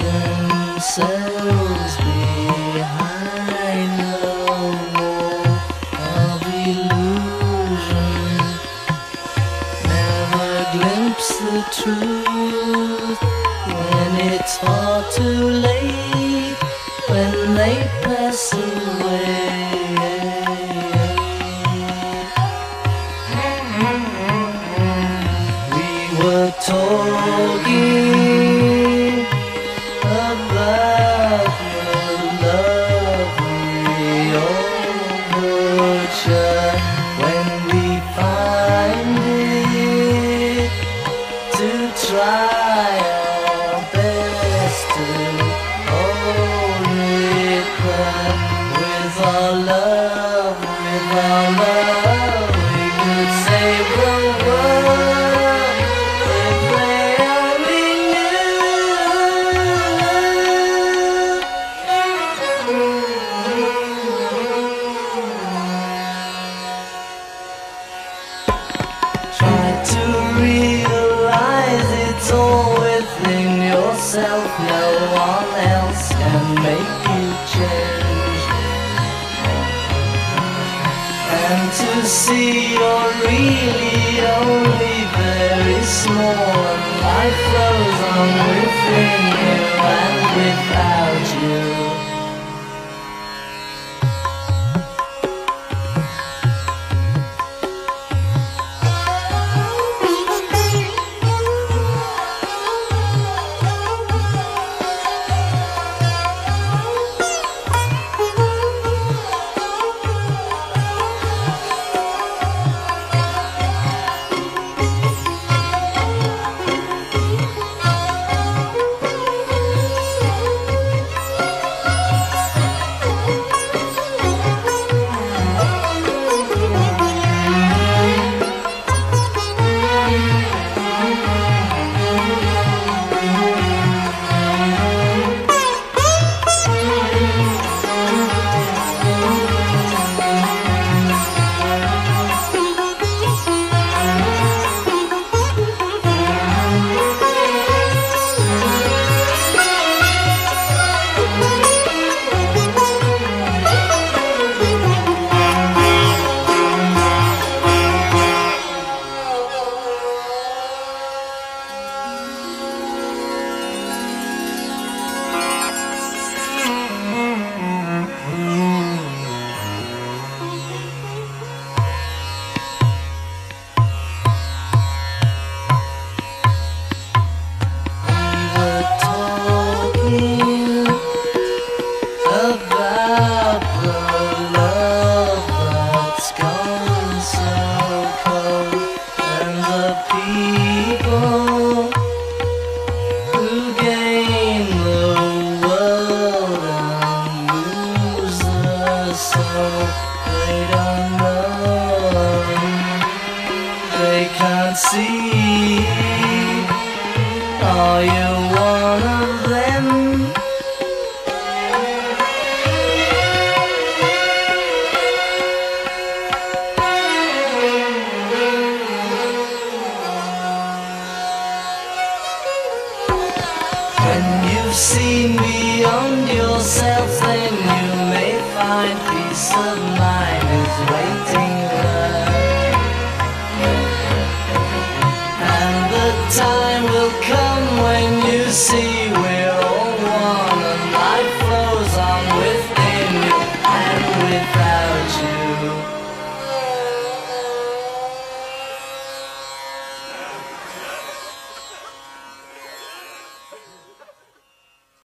ourselves behind wall of illusion. Never glimpse the truth when it's too late, when they pass away. We were talking yourself. No one else can make you change. And to see you're really soul. They don't know, they can't see. Are you one will come when you see